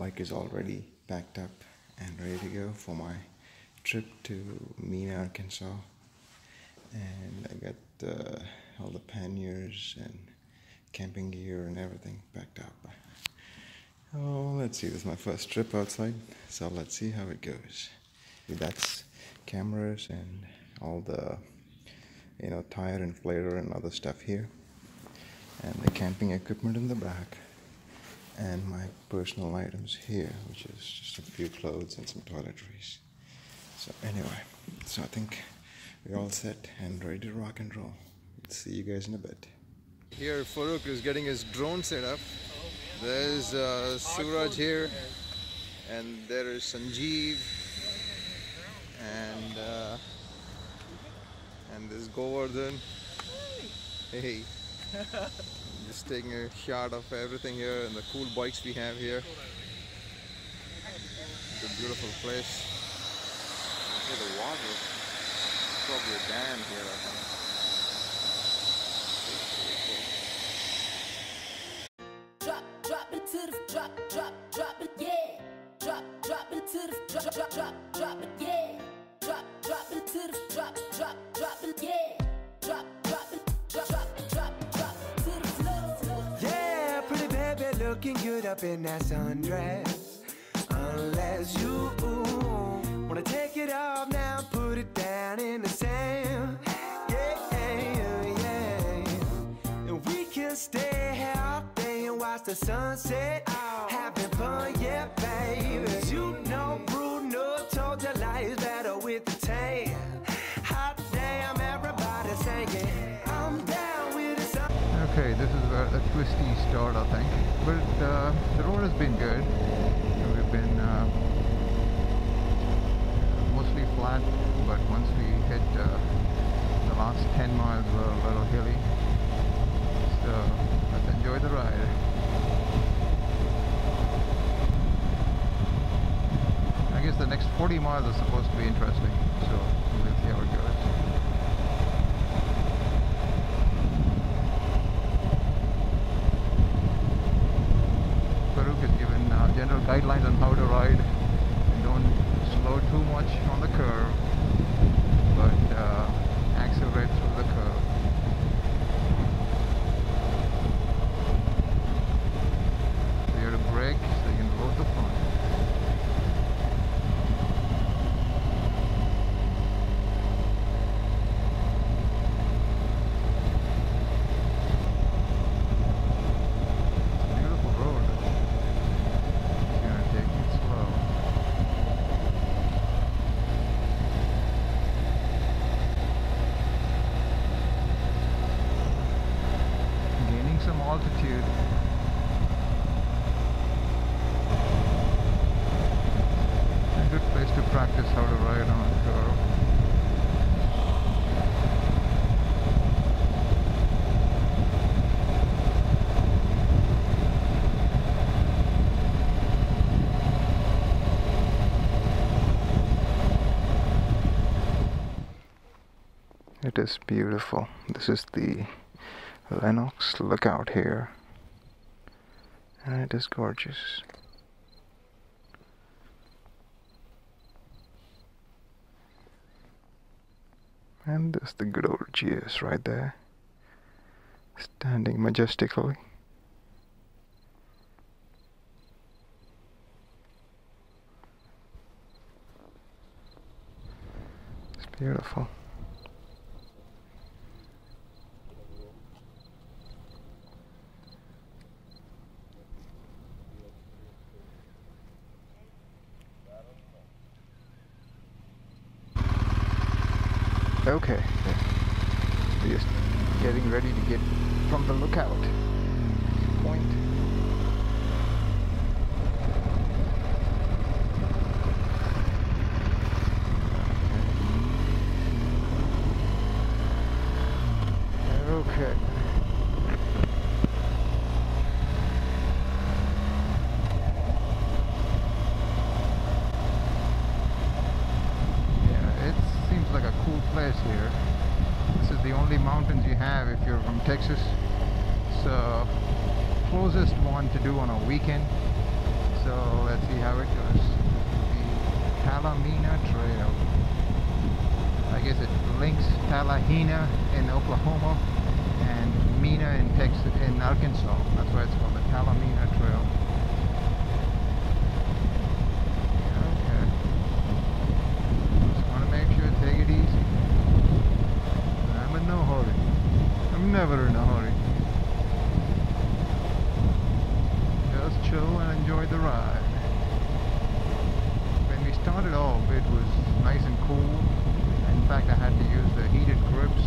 bike is already packed up and ready to go for my trip to Mena, Arkansas. And I got uh, all the panniers and camping gear and everything packed up. Oh, let's see, this is my first trip outside, so let's see how it goes. That's cameras and all the, you know, tire inflator and other stuff here. And the camping equipment in the back and my personal items here, which is just a few clothes and some toiletries. So anyway, so I think we're all set and ready to rock and roll. See you guys in a bit. Here, Farooq is getting his drone set up. There's uh, Suraj here, and there is Sanjeev, and uh, and there's Govardhan. Hey. Just taking a shot of everything here and the cool bikes we have here. It's a beautiful place. See the water. Probably a dam here, baby looking good up in that sundress. Unless you wanna take it off now, put it down in the sand. Yeah, yeah. And we can stay out there and watch the sunset. Having fun, yeah, baby. You start, I think, but uh, the road has been good. We've been uh, mostly flat, but once we hit uh, the last 10 miles were a little hilly. So let's enjoy the ride. I guess the next 40 miles are supposed to be interesting, so we'll see how it goes. Farooq has given uh, general guidelines on how to ride. Don't slow too much on the curve, but uh, accelerate through the curve. So you have to brake so you can load the front. Beautiful road. Just gonna take it slow. Gaining some altitude. A good place to practice how to ride on a curve. It is beautiful. This is the Lennox lookout here. And it is gorgeous. And there's the good old GS right there. Standing majestically. It's beautiful. Okay. We're just getting ready to get from the lookout point. Okay. Yeah, it seems like a cool place here. This is the only mountains you have if you're from Texas. So closest one to do on a weekend. So let's see how it goes. The Talimena Trail. I guess it links Talihina in Oklahoma and Mena in Texas in Arkansas. That's why it's called the Talimena Trail. Okay. Just want to make sure take it easy. I'm in no hurry. I'm never in a hurry. Just chill and enjoy the ride. When we started off, it was nice and cool. In fact, I had to use the heated grips.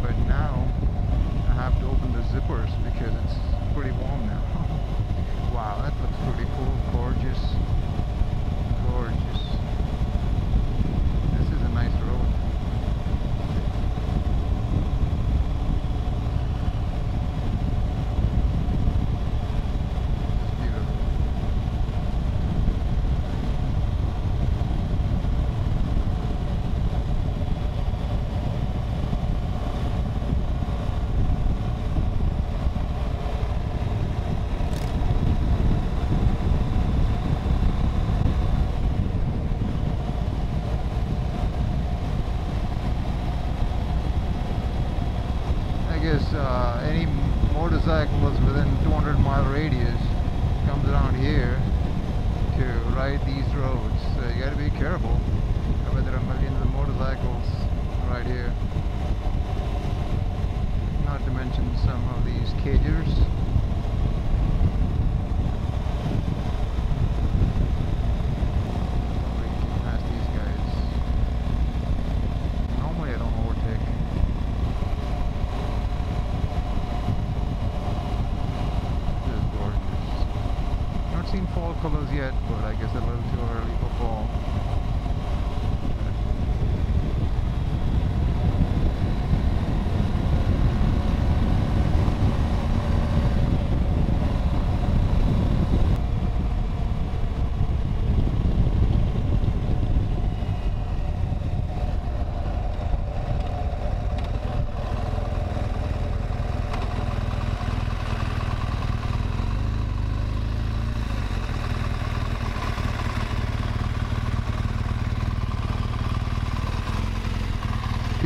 But now, I have to open the zippers because it's pretty warm now. wow, that looks pretty cool. Gorgeous. Gorgeous.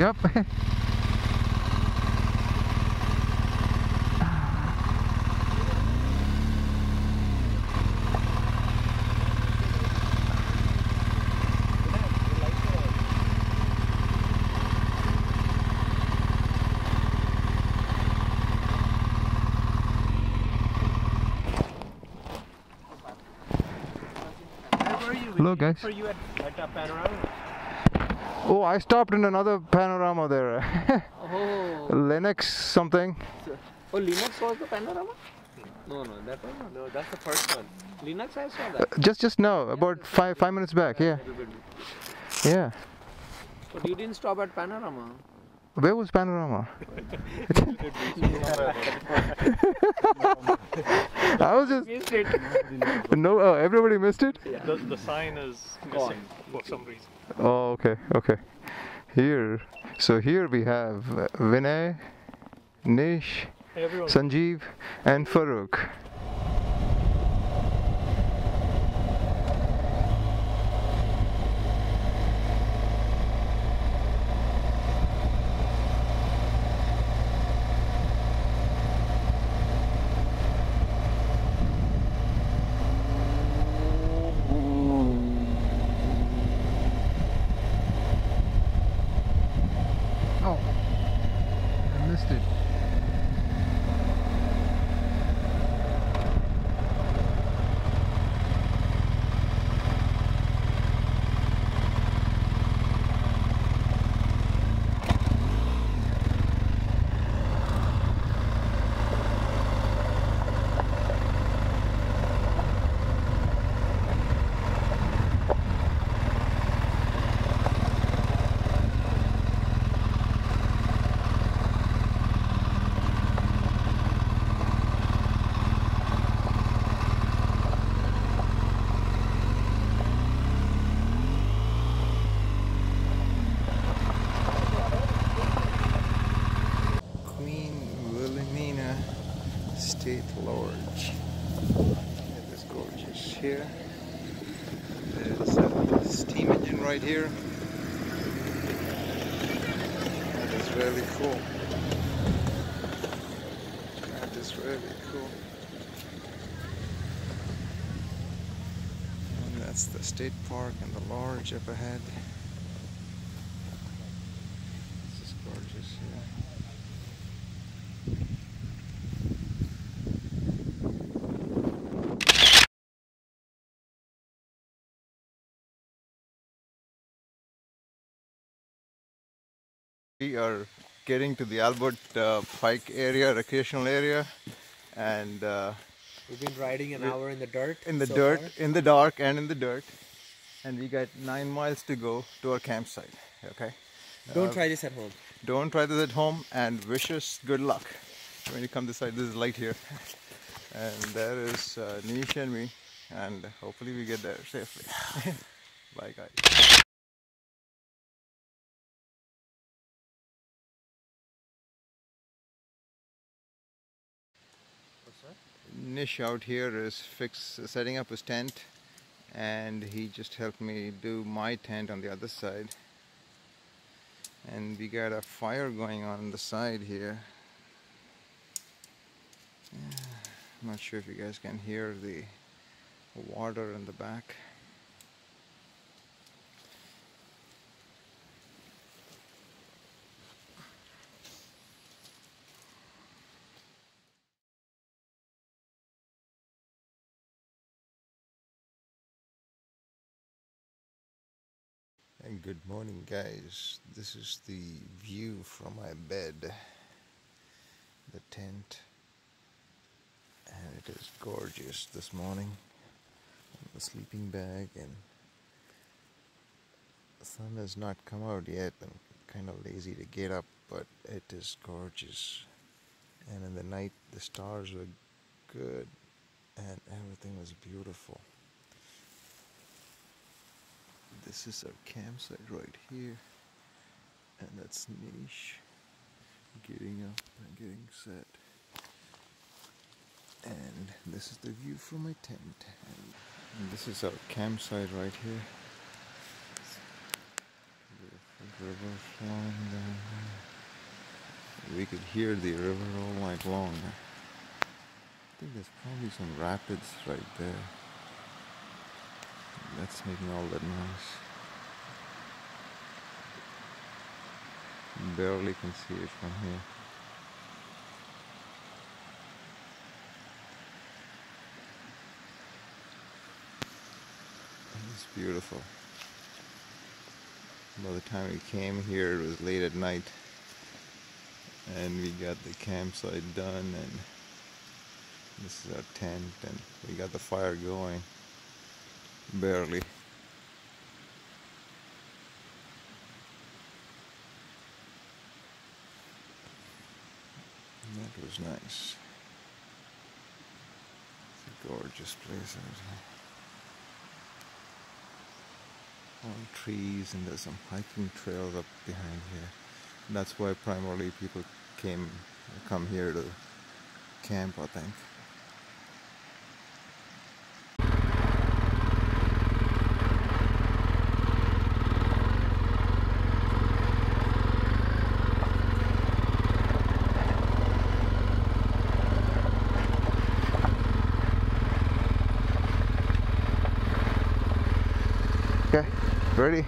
Yep. Where were you? Hello, guys. Were you at, at uh, Panorama? Oh, I stopped in another panorama there. Oh, Linux something. oh, Linux was the panorama? No, no, that was not. No, that's the first one. Linux, I saw that. Just just now, about five five minutes back. Yeah, yeah. But you didn't stop at panorama. Where was panorama? I was just Missed it. no. Oh, everybody missed it. The, the sign is missing for some reason. Oh, okay, okay. Here, so here we have Vinay, Nish, Everyone. Sanjeev, and Farooq. Oh, I missed it. Queen Wilhelmina State Lodge. It is gorgeous. here. There's a steam engine right here. That is really cool. That is really cool. And that's the state park and the lodge up ahead. This is gorgeous here. We are getting to the Albert uh, Pike area, recreational area, and uh, We've been riding an hour in the dirt. in the so dirt, far. in the dark, and in the dirt. And we got nine miles to go to our campsite. Okay, Don't try this at home. don't try this at home, and wish us good luck when you come this side. This is light here, and there is uh, Nisha and me, and hopefully we get there safely. Bye, guys. Nish out here is fix setting up his tent and he just helped me do my tent on the other side. And we got a fire going on the side here. I'm not sure if you guys can hear the water in the back Good morning, guys. This is the view from my bed, the tent, and it is gorgeous this morning. The sleeping bag, and the sun has not come out yet. I'm kind of lazy to get up, but it is gorgeous. And in the night, the stars were good, and everything was beautiful this is our campsite right here. And that's Nish. Getting up and getting set. And this is the view from my tent. And, this is our campsite right here. Beautiful river flowing down we could hear the river all night long. I think there's probably some rapids right there that's making all that noise. Barely can see it from here. It's beautiful. By the time we came here, it was late at night, and we got the campsite done, and this is our tent, and we got the fire going. Barely. That was nice. It's a gorgeous place out here. All trees and there's some hiking trails up behind here. That's why primarily people came come here to camp I think. Okay, ready?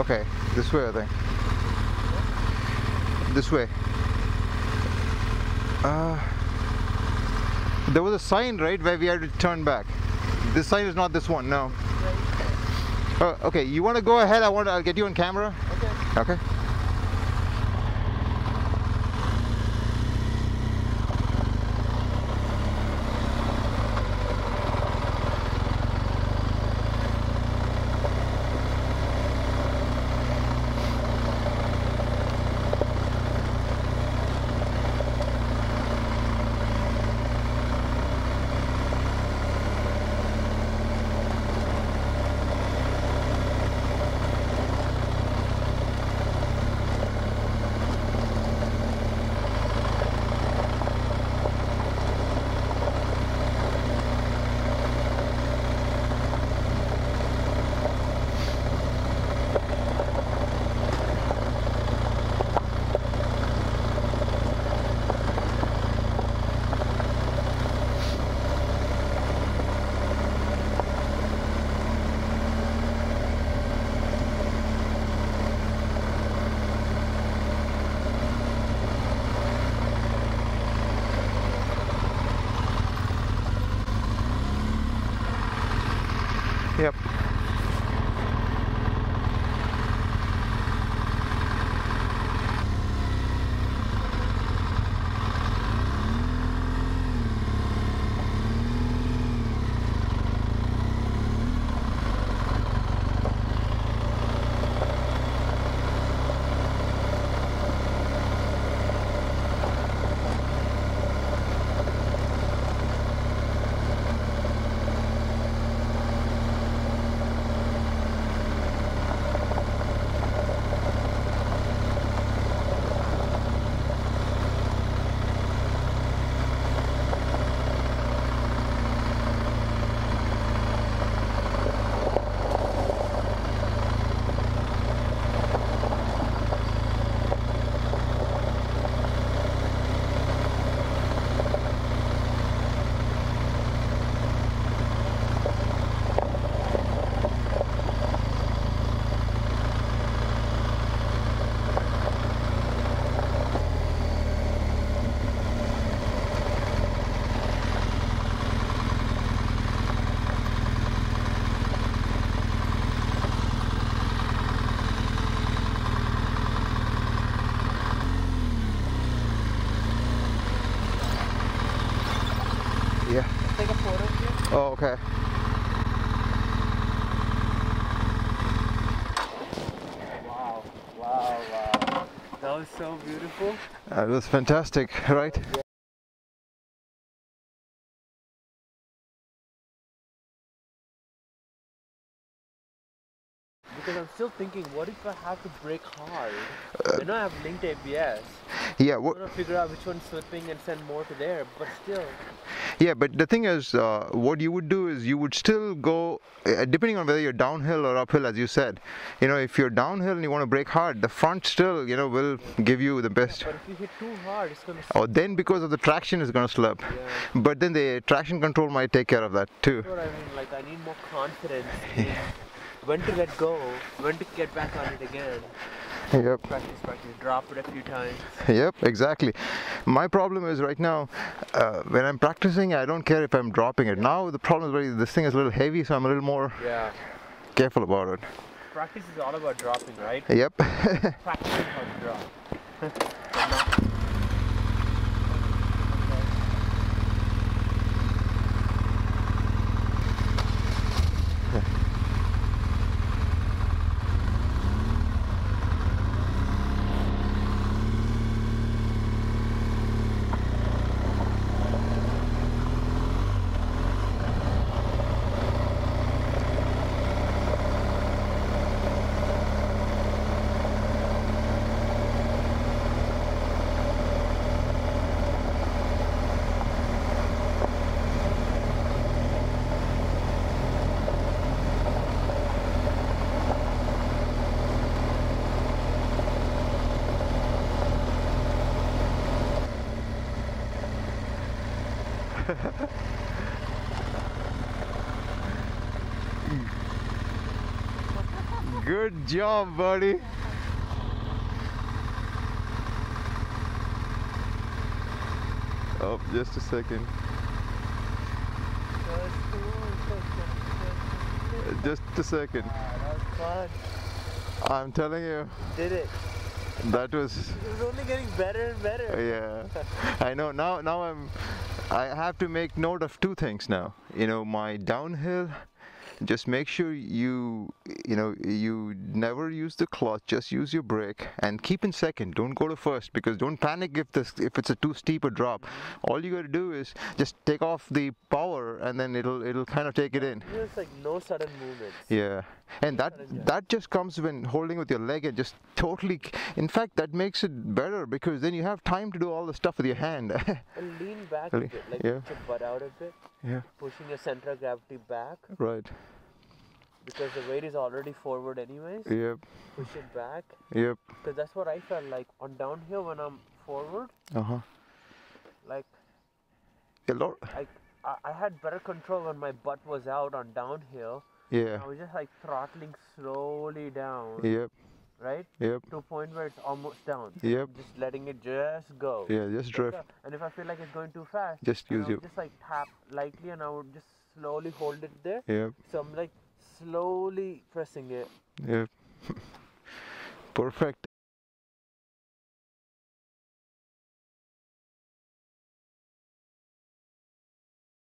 Okay, this way I think. This way. Uh, there was a sign, right, where we had to turn back. This sign is not this one, no. Uh, okay, you want to go ahead? I want. To I'll get you on camera. Okay. Okay. Uh, beautiful. That was fantastic, right? Because still thinking, what if I have to brake hard? I know I have linked ABS. Yeah. I'm gonna figure out which one's slipping and send more to there, but still. Yeah, but the thing is, uh, what you would do is you would still go, uh, depending on whether you're downhill or uphill, as you said. You know, if you're downhill and you want to brake hard, the front still, you know, will give you the best. But if you hit too hard, it's gonna. Or then because of the traction is going to slip. Yeah. But then the traction control might take care of that too. What I mean. Like I need more confidence in when to let go, when to get back on it again. Yep. Practice, practice. Drop it a few times. Yep, exactly. My problem is right now, uh, when I'm practicing, I don't care if I'm dropping it. Now the problem is really this thing is a little heavy, so I'm a little more Yeah. careful about it. Practice is all about dropping, right? Yep. Practicing how to drop. Good job, buddy. Oh, just a second. That was cool. Just a second. That was fun. I'm telling you, Did it. that was It was only getting better and better. yeah. I know. Now, now I'm. I have to make note of two things now. You know, my downhill. Just make sure you, you know, you never use the clutch. Just use your brake and keep in second. Don't go to first because don't panic if this if it's a too steep a drop. All you got to do is just take off the power and then it'll it'll kind of take it in. There's like no sudden movements. Yeah, and that that just comes when holding with your leg and just totally. In fact, that makes it better because then you have time to do all the stuff with your hand. And lean back a bit, like yeah. put your butt out a bit, yeah, pushing your center of gravity back right. because the weight is already forward anyways. Yep, Push it back yep. because that's what I felt like on downhill when I'm forward. Uh huh. Like A lot. I, I, I had better control when my butt was out on downhill. Yeah. I was just like throttling slowly down, Yep. right? Yep. To a point where it's almost down. Yep. Just letting it just go. Yeah. Just drift. And if I feel like it's going too fast, Just use I your. would just like tap lightly and I would just slowly hold it there. Yep. So I'm like slowly pressing it. Yep. Perfect.